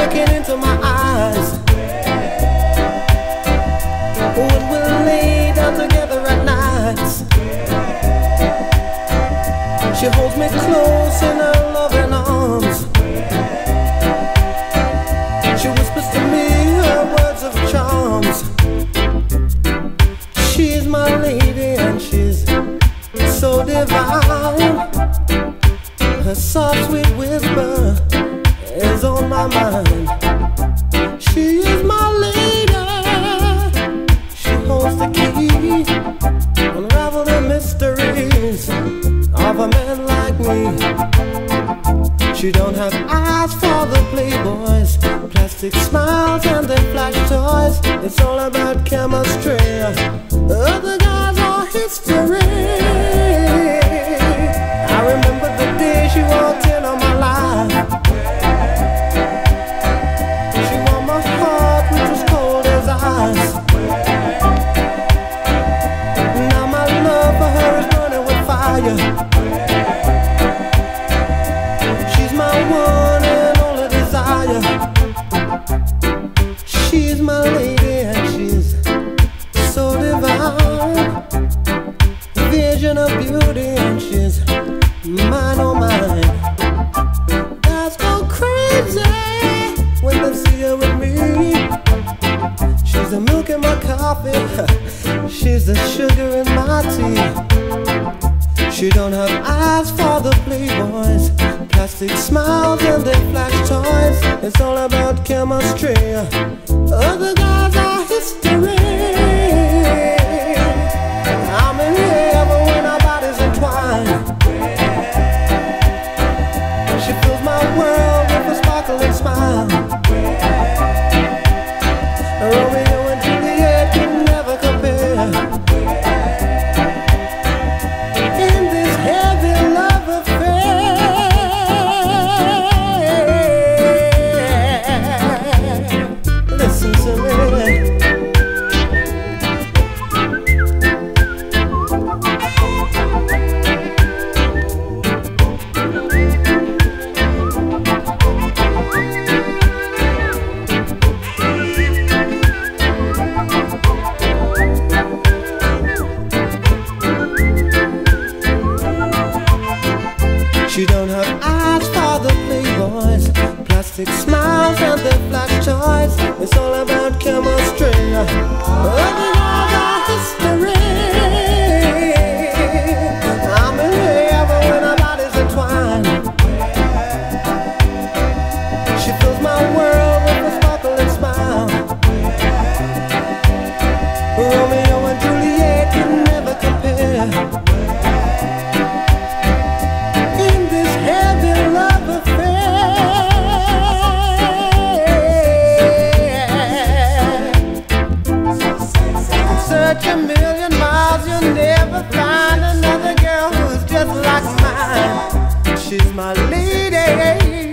looking into my eyes. Would we lay down together at night, She holds me close in her loving arms. She whispers to me her words of charms. She's my lady and she's so divine. Her soft, sweet whisper is on my mind. She is my lady. She holds the key. Unravel the mysteries of a man like me. She don't have eyes for the playboys, plastic smiles and their flash toys. It's all about chemistry. Other guys are history. Vision of beauty and she's mine, oh mine. Guys go crazy when they see her with me. She's the milk in my coffee. She's the sugar in my tea. She don't have eyes for the playboys, plastic smiles and their flash toys. It's all about chemistry. Other guys She don't have eyes for the playboys, plastic smiles and their flash toys. It's all about chemistry. Guys are history. I'm in heaven when our bodies entwine. She fills my world with sparkling smile. search a million miles, you'll never find another girl who's just like mine. She's my lady.